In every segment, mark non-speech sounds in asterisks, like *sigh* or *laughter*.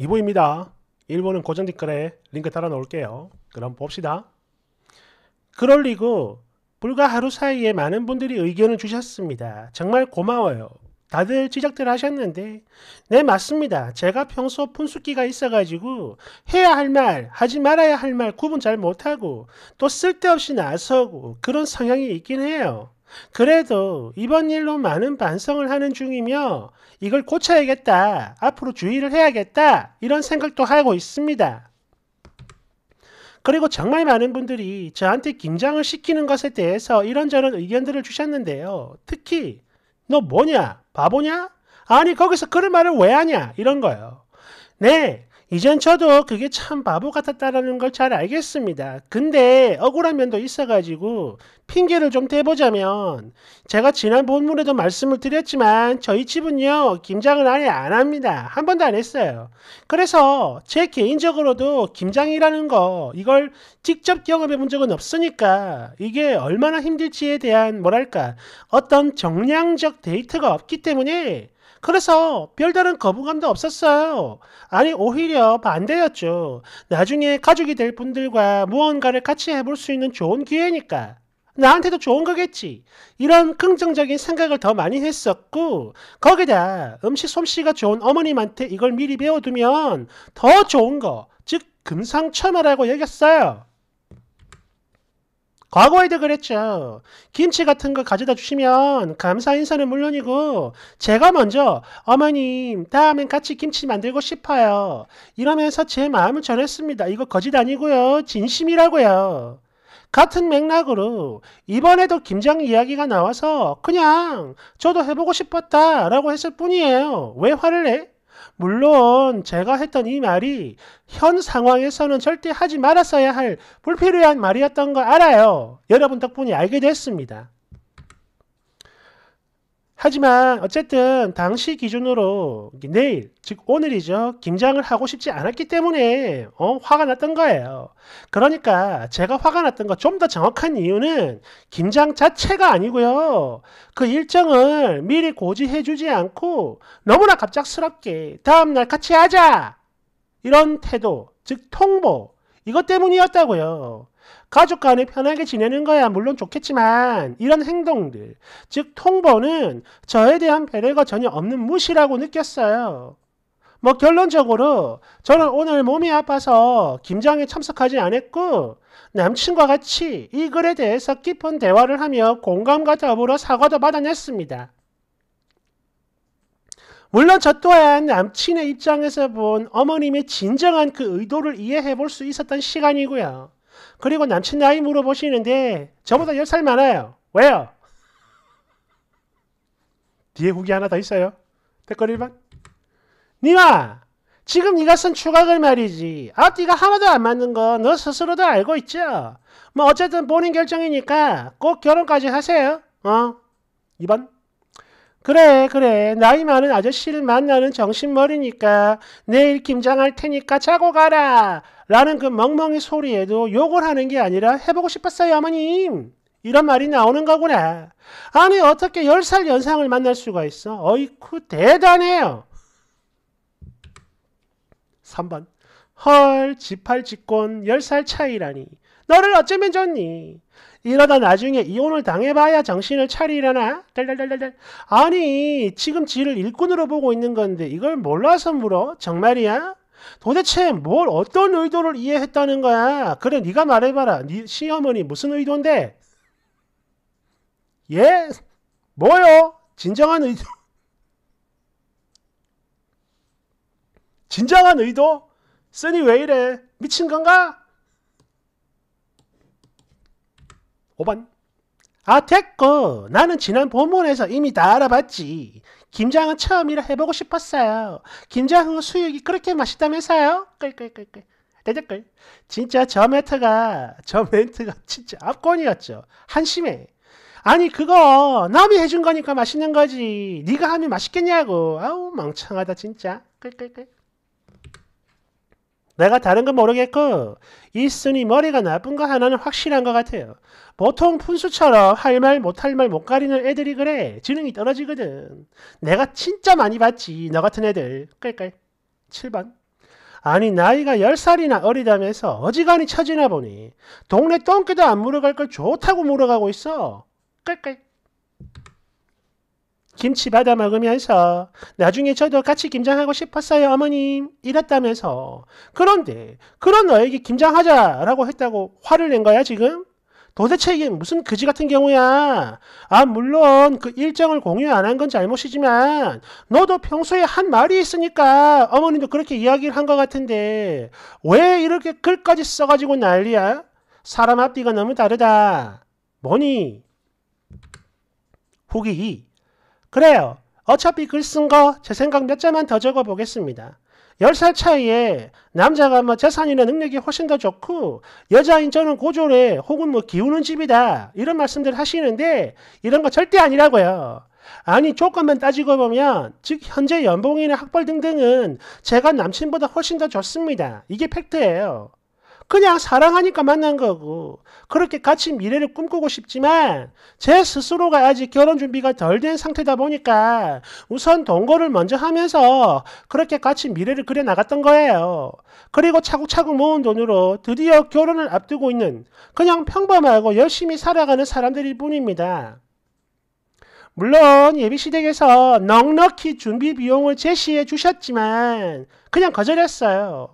2부입니다. 1부는 고정 댓글에 링크 달아 놓을게요. 그럼 봅시다. 그럴 리고 불과 하루 사이에 많은 분들이 의견을 주셨습니다. 정말 고마워요. 다들 지적들 하셨는데 네 맞습니다. 제가 평소 푼숙기가 있어가지고 해야 할 말, 하지 말아야 할 말 구분 잘 못하고 또 쓸데없이 나서고 그런 성향이 있긴 해요. 그래도 이번 일로 많은 반성을 하는 중이며 이걸 고쳐야겠다. 앞으로 주의를 해야겠다. 이런 생각도 하고 있습니다. 그리고 정말 많은 분들이 저한테 김장을 시키는 것에 대해서 이런저런 의견들을 주셨는데요. 특히 너 뭐냐? 바보냐? 아니 거기서 그런 말을 왜 하냐? 이런 거예요. 네, 이젠 저도 그게 참 바보 같았다라는 걸 잘 알겠습니다. 근데 억울한 면도 있어가지고 핑계를 좀 대보자면 제가 지난 본문에도 말씀을 드렸지만 저희 집은요 김장을 아예 안 합니다. 한 번도 안 했어요. 그래서 제 개인적으로도 김장이라는 거 이걸 직접 경험해 본 적은 없으니까 이게 얼마나 힘들지에 대한 뭐랄까 어떤 정량적 데이터가 없기 때문에 그래서 별다른 거부감도 없었어요. 아니 오히려 반대였죠. 나중에 가족이 될 분들과 무언가를 같이 해볼 수 있는 좋은 기회니까. 나한테도 좋은 거겠지. 이런 긍정적인 생각을 더 많이 했었고 거기다 음식 솜씨가 좋은 어머님한테 이걸 미리 배워두면 더 좋은 거, 즉 금상첨화라고 여겼어요. 과거에도 그랬죠. 김치 같은 거 가져다 주시면 감사 인사는 물론이고 제가 먼저 어머님 다음엔 같이 김치 만들고 싶어요. 이러면서 제 마음을 전했습니다. 이거 거짓 아니고요. 진심이라고요. 같은 맥락으로 이번에도 김장 이야기가 나와서 그냥 저도 해보고 싶었다라고 했을 뿐이에요. 왜 화를 내? 물론 제가 했던 이 말이 현 상황에서는 절대 하지 말았어야 할 불필요한 말이었던 거 알아요. 여러분 덕분에 알게 됐습니다. 하지만 어쨌든 당시 기준으로 내일 즉 오늘이죠 김장을 하고 싶지 않았기 때문에 어, 화가 났던 거예요. 그러니까 제가 화가 났던 거 좀 더 정확한 이유는 김장 자체가 아니고요. 그 일정을 미리 고지해 주지 않고 너무나 갑작스럽게 다음날 같이 하자 이런 태도 즉 통보 이것 때문이었다고요. 가족 간에 편하게 지내는 거야 물론 좋겠지만 이런 행동들 즉 통보는 저에 대한 배려가 전혀 없는 무시라고 느꼈어요. 뭐 결론적으로 저는 오늘 몸이 아파서 김장에 참석하지 않았고 남친과 같이 이 글에 대해서 깊은 대화를 하며 공감과 더불어 사과도 받아냈습니다. 물론 저 또한 남친의 입장에서 본 어머님의 진정한 그 의도를 이해해 볼 수 있었던 시간이고요. 그리고 남친 나이 물어보시는데 저보다 10살 많아요. 왜요? 뒤에 후기 하나 더 있어요. 댓글 1번. 니마 지금 네가 쓴 추각을 말이지. 앞뒤가 하나도 안 맞는 거 너 스스로도 알고 있죠? 뭐 어쨌든 본인 결정이니까 꼭 결혼까지 하세요. 어? 2번. 그래 그래. 나이 많은 아저씨를 만나는 정신머리니까 내일 김장할 테니까 자고 가라. 라는 그 멍멍이 소리에도 욕을 하는 게 아니라 해보고 싶었어요 어머님. 이런 말이 나오는 거구나. 아니 어떻게 10살 연상을 만날 수가 있어? 어이쿠 대단해요. 3번. 헐 지팔 직권 10살 차이라니. 너를 어쩌면 좋니 이러다 나중에 이혼을 당해봐야 정신을 차리려나? 달달달달. 아니 지금 지를 일꾼으로 보고 있는 건데 이걸 몰라서 물어? 정말이야? 도대체 뭘 어떤 의도를 이해했다는 거야? 그래 네가 말해봐라. 네 시어머니 무슨 의도인데? 예? 뭐요? 진정한 의도? 진정한 의도? 쓰니 왜 이래? 미친 건가? 5번. 아, 됐고. 나는 지난 본문에서 이미 다 알아봤지. 김장은 처음이라 해보고 싶었어요. 김장 후 수육이 그렇게 맛있다면서요? 끌끌끌끌. 대댓글. 진짜 저 멘트가, 저 멘트가 진짜 압권이었죠. 한심해. 아니, 그거 남이 해준 거니까 맛있는 거지. 네가 하면 맛있겠냐고. 아우, 멍청하다, 진짜. 끌끌끌. 내가 다른 건 모르겠고 이순이 머리가 나쁜 거 하나는 확실한 것 같아요. 보통 푼수처럼 할 말 못 할 말 못 가리는 애들이 그래. 지능이 떨어지거든. 내가 진짜 많이 봤지. 너 같은 애들. 끌끌. 7번. 아니 나이가 10살이나 어리다면서 어지간히 처지나 보니 동네 똥개도 안 물어갈 걸 좋다고 물어가고 있어. 끌끌. 김치 받아 먹으면서 나중에 저도 같이 김장하고 싶었어요 어머님 이랬다면서 그런데 그런 너에게 김장하자라고 했다고 화를 낸 거야 지금? 도대체 이게 무슨 그지 같은 경우야? 아, 물론 그 일정을 공유 안 한 건 잘못이지만 너도 평소에 한 말이 있으니까 어머님도 그렇게 이야기를 한 것 같은데 왜 이렇게 글까지 써가지고 난리야? 사람 앞뒤가 너무 다르다. 뭐니? 후기 2. 그래요. 어차피 글 쓴 거 제 생각 몇 자만 더 적어 보겠습니다. 10살 차이에 남자가 뭐 재산이나 능력이 훨씬 더 좋고 여자인 저는 고졸에 혹은 뭐 기우는 집이다 이런 말씀들 하시는데 이런 거 절대 아니라고요. 아니 조건만 따지고 보면 즉 현재 연봉이나 학벌 등등은 제가 남친보다 훨씬 더 좋습니다. 이게 팩트예요. 그냥 사랑하니까 만난 거고 그렇게 같이 미래를 꿈꾸고 싶지만 제 스스로가 아직 결혼 준비가 덜 된 상태다 보니까 우선 동거를 먼저 하면서 그렇게 같이 미래를 그려 나갔던 거예요. 그리고 차곡차곡 모은 돈으로 드디어 결혼을 앞두고 있는 그냥 평범하고 열심히 살아가는 사람들일 뿐입니다. 물론 예비시댁에서 넉넉히 준비 비용을 제시해 주셨지만 그냥 거절했어요.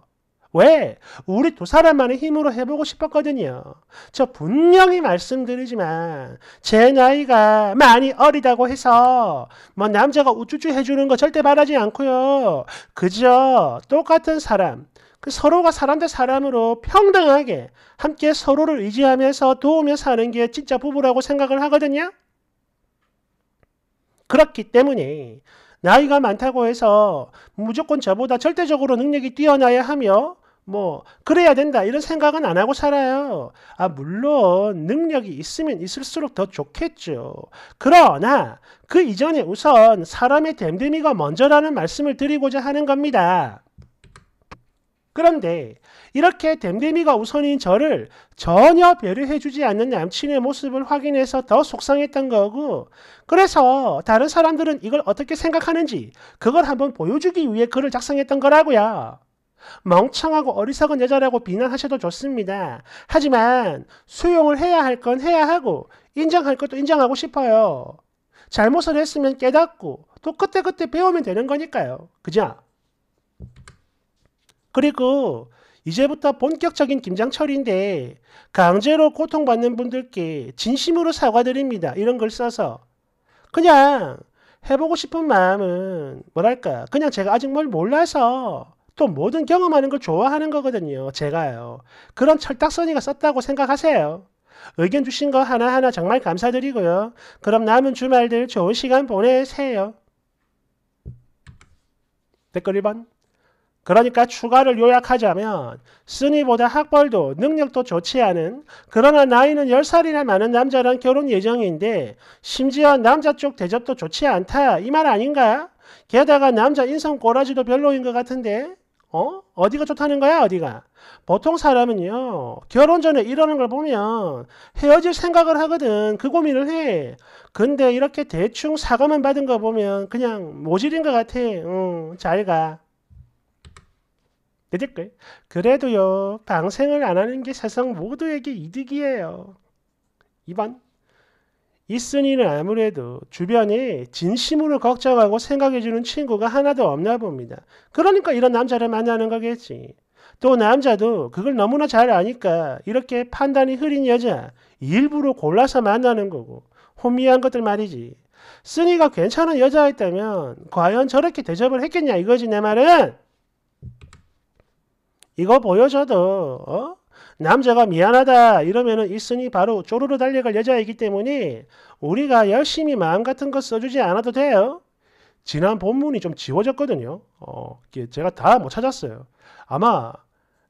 왜? 우리 두 사람만의 힘으로 해보고 싶었거든요. 저 분명히 말씀드리지만 제 나이가 많이 어리다고 해서 뭐 남자가 우쭈쭈 해주는 거 절대 바라지 않고요. 그저 똑같은 사람, 그 서로가 사람 대 사람으로 평등하게 함께 서로를 의지하면서 도우며 사는 게 진짜 부부라고 생각을 하거든요. 그렇기 때문에 나이가 많다고 해서 무조건 저보다 절대적으로 능력이 뛰어나야 하며 뭐 그래야 된다 이런 생각은 안 하고 살아요. 아 물론 능력이 있으면 있을수록 더 좋겠죠. 그러나 그 이전에 우선 사람의 됨됨이가 먼저라는 말씀을 드리고자 하는 겁니다. 그런데 이렇게 됨됨이가 우선인 저를 전혀 배려해주지 않는 남친의 모습을 확인해서 더 속상했던 거고 그래서 다른 사람들은 이걸 어떻게 생각하는지 그걸 한번 보여주기 위해 글을 작성했던 거라고요. 멍청하고 어리석은 여자라고 비난하셔도 좋습니다. 하지만 수용을 해야 할 건 해야 하고 인정할 것도 인정하고 싶어요. 잘못을 했으면 깨닫고 또 그때그때 배우면 되는 거니까요. 그죠? 그리고 이제부터 본격적인 김장철인데 강제로 고통받는 분들께 진심으로 사과드립니다. 이런 걸 써서 그냥 해보고 싶은 마음은 뭐랄까 그냥 제가 아직 뭘 몰라서 또 모든 경험하는 걸 좋아하는 거거든요. 제가요. 그런 철딱서니가 썼다고 생각하세요. 의견 주신 거 하나하나 정말 감사드리고요. 그럼 남은 주말들 좋은 시간 보내세요. 댓글 1번. 그러니까 추가를 요약하자면 쓰니보다 학벌도 능력도 좋지 않은 그러나 나이는 10살이나 많은 남자랑 결혼 예정인데 심지어 남자 쪽 대접도 좋지 않다 이 말 아닌가? 게다가 남자 인성 꼬라지도 별로인 것 같은데 어? 어디가 좋다는 거야, 어디가? 보통 사람은요, 결혼 전에 이러는 걸 보면 헤어질 생각을 하거든. 그 고민을 해. 근데 이렇게 대충 사과만 받은 거 보면 그냥 모질인 것 같아. 응, 잘 가. 내 댓글. 그래도요, 방생을 안 하는 게 세상 모두에게 이득이에요. 2번. 이순이는 아무래도 주변에 진심으로 걱정하고 생각해주는 친구가 하나도 없나 봅니다. 그러니까 이런 남자를 만나는 거겠지. 또 남자도 그걸 너무나 잘 아니까 이렇게 판단이 흐린 여자 일부러 골라서 만나는 거고 혼미한 것들 말이지. 쓴이가 괜찮은 여자였다면 과연 저렇게 대접을 했겠냐 이거지 내 말은. 이거 보여줘도 어? 남자가 미안하다 이러면은 있으니 바로 쪼르르 달려갈 여자이기 때문에 우리가 열심히 마음 같은 거 써주지 않아도 돼요. 지난 본문이 좀 지워졌거든요. 어, 제가 다 못 찾았어요. 아마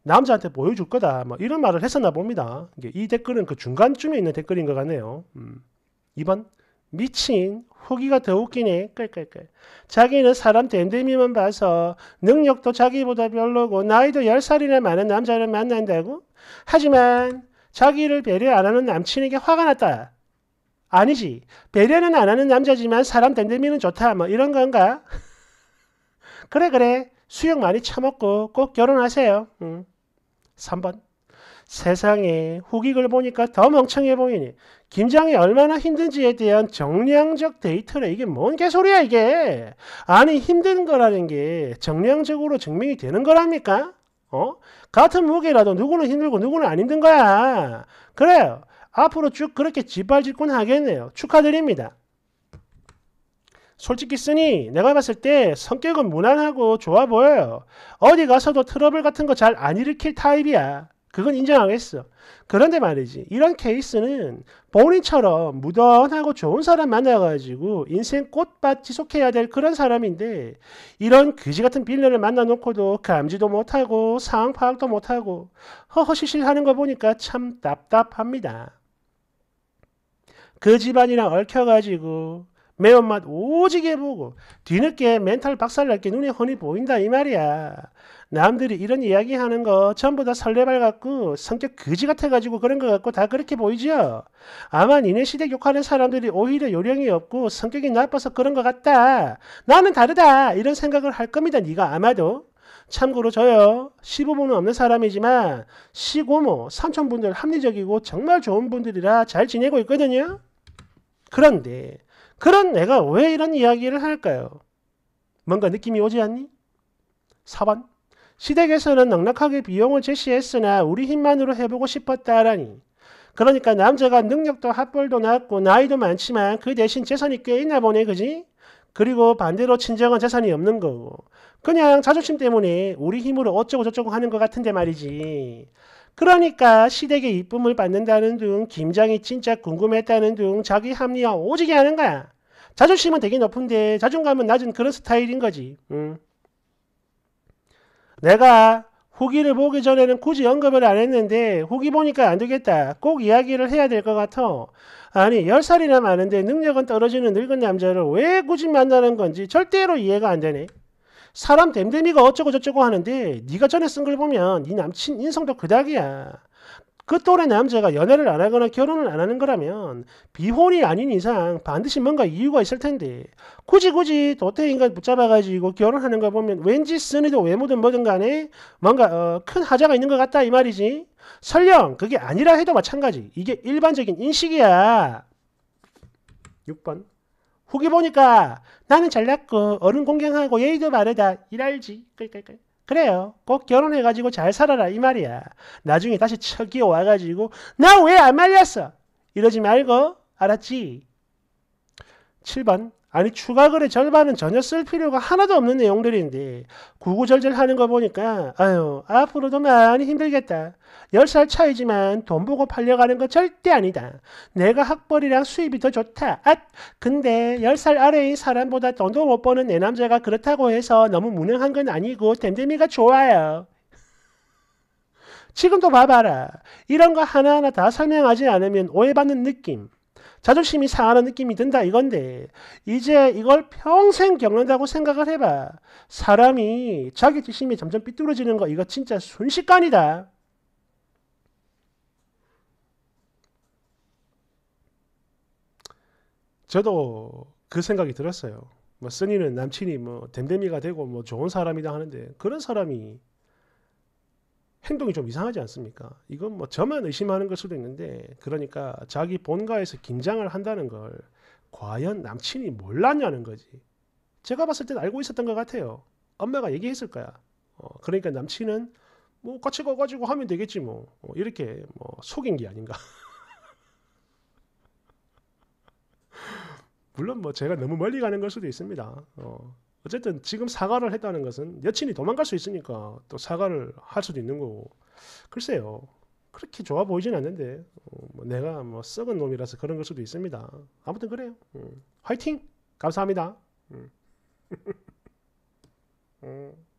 남자한테 보여줄 거다. 뭐 이런 말을 했었나 봅니다. 이 댓글은 그 중간쯤에 있는 댓글인 것 같네요. 음. 2번 미친 후기가 더 웃기네. 끌끌끌. 자기는 사람 댐댐이만 봐서 능력도 자기보다 별로고 나이도 10살이나 많은 남자를 만난다고? 하지만 자기를 배려 안 하는 남친에게 화가 났다. 아니지. 배려는 안 하는 남자지만 사람 댐댐이는 좋다. 뭐 이런 건가? *laughs* 그래 그래. 수육 많이 처먹고 꼭 결혼하세요. 음. 3번. 세상에 후기글 보니까 더 멍청해 보이니. 김장이 얼마나 힘든지에 대한 정량적 데이터래. 이게 뭔 개소리야 이게. 아니 힘든 거라는 게 정량적으로 증명이 되는 거랍니까? 어? 같은 무게라도 누구는 힘들고 누구는 안 힘든 거야. 그래요. 앞으로 쭉 그렇게 짓발짓곤 하겠네요. 축하드립니다. 솔직히 쓰니 내가 봤을 때 성격은 무난하고 좋아 보여요. 어디 가서도 트러블 같은 거 잘 안 일으킬 타입이야. 그건 인정하겠어. 그런데 말이지. 이런 케이스는 본인처럼 무던하고 좋은 사람 만나가지고 인생 꽃밭 지속해야 될 그런 사람인데 이런 그지 같은 빌런을 만나놓고도 감지도 못하고 상황 파악도 못하고 허허시실 하는 거 보니까 참 답답합니다. 그 집안이랑 얽혀가지고 매운맛 오지게 보고 뒤늦게 멘탈 박살날게 눈에 훤히 보인다 이 말이야. 남들이 이런 이야기 하는 거 전부 다 설레발 같고 성격 거지 같아가지고 그런 것 같고 다 그렇게 보이죠? 아마 니네 시대 욕하는 사람들이 오히려 요령이 없고 성격이 나빠서 그런 것 같다. 나는 다르다. 이런 생각을 할 겁니다. 니가 아마도. 참고로 저요. 시부모는 없는 사람이지만 시고모, 삼촌분들 합리적이고 정말 좋은 분들이라 잘 지내고 있거든요. 그런데 그런 내가 왜 이런 이야기를 할까요? 뭔가 느낌이 오지 않니? 4번 시댁에서는 넉넉하게 비용을 제시했으나 우리 힘만으로 해보고 싶었다라니. 그러니까 남자가 능력도 합벌도 낮고 나이도 많지만 그 대신 재산이 꽤 있나 보네 그지? 그리고 반대로 친정은 재산이 없는 거고 그냥 자존심 때문에 우리 힘으로 어쩌고 저쩌고 하는 것 같은데 말이지. 그러니까 시댁의 이쁨을 받는다는 둥 김장이 진짜 궁금했다는 둥 자기 합리화 오지게 하는 거야. 자존심은 되게 높은데 자존감은 낮은 그런 스타일인 거지. 응. 내가 후기를 보기 전에는 굳이 언급을 안 했는데 후기 보니까 안 되겠다. 꼭 이야기를 해야 될 것 같아. 아니 10살이나 많은데 능력은 떨어지는 늙은 남자를 왜 굳이 만나는 건지 절대로 이해가 안 되네. 사람 댐댐이가 어쩌고 저쩌고 하는데 네가 전에 쓴 걸 보면 네 남친 인성도 그닥이야. 그 또래 남자가 연애를 안 하거나 결혼을 안 하는 거라면 비혼이 아닌 이상 반드시 뭔가 이유가 있을 텐데. 굳이 굳이 도태인간 붙잡아가지고 결혼하는 거 보면 왠지 쓰니도 외모든 뭐든 간에 뭔가 어, 큰 하자가 있는 것 같다 이 말이지. 설령 그게 아니라 해도 마찬가지. 이게 일반적인 인식이야. 6번 후기 보니까 나는 잘났고 어른 공경하고 예의도 바르다 이랄지 끌끌끌 그래요. 꼭 결혼해가지고 잘 살아라 이 말이야. 나중에 다시 척이 와가지고 나 왜 안 말렸어? 이러지 말고 알았지? 7번 아니 추가글의 절반은 전혀 쓸 필요가 하나도 없는 내용들인데 구구절절 하는 거 보니까 아유 앞으로도 많이 힘들겠다. 10살 차이지만 돈 보고 팔려가는 거 절대 아니다. 내가 학벌이랑 수입이 더 좋다. 아 근데 10살 아래인 사람보다 돈도 못 버는 내 남자가 그렇다고 해서 너무 무능한 건 아니고 댐댐이가 좋아요. 지금도 봐봐라. 이런 거 하나하나 다 설명하지 않으면 오해받는 느낌. 자존심이 상하는 느낌이 든다 이건데 이제 이걸 평생 겪는다고 생각을 해봐. 사람이 자기 지심이 점점 삐뚤어지는 거 이거 진짜 순식간이다. 저도 그 생각이 들었어요. 뭐 써니는 남친이 뭐 댐댐이가 되고 뭐 좋은 사람이다 하는데 그런 사람이 행동이 좀 이상하지 않습니까? 이건 뭐 저만 의심하는 걸 수도 있는데 그러니까 자기 본가에서 김장을 한다는 걸 과연 남친이 몰랐냐는 거지. 제가 봤을 땐 알고 있었던 것 같아요. 엄마가 얘기했을 거야. 어, 그러니까 남친은 뭐 같이 가가지고 하면 되겠지 뭐 어, 이렇게 뭐 속인 게 아닌가. *laughs* 물론 뭐 제가 너무 멀리 가는 걸 수도 있습니다. 어, 어쨌든 지금 사과를 했다는 것은 여친이 도망갈 수 있으니까 또 사과를 할 수도 있는 거고 글쎄요 그렇게 좋아 보이진 않는데 어, 뭐 내가 뭐 썩은 놈이라서 그런 걸 수도 있습니다 아무튼 그래요 음. 화이팅 감사합니다 음. 음. *laughs*